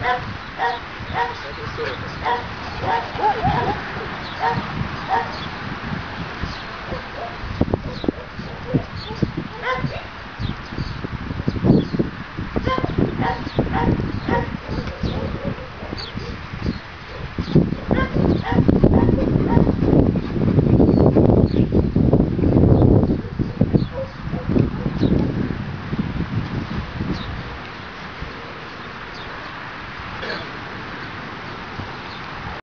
That is so. Yeah.